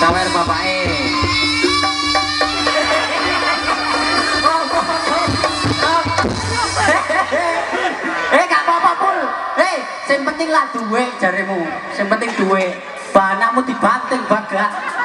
sawer bapake sing penting lah duwe jarimu. Sing penting duwe. Banakmu dibanting baga